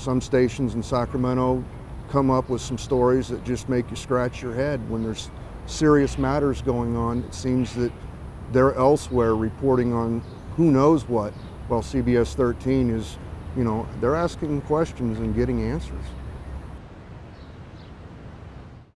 some stations in Sacramento come up with some stories that just make you scratch your head when there's serious matters going on. It seems that they're elsewhere reporting on who knows what, while CBS 13 is, you know, they're asking questions and getting answers.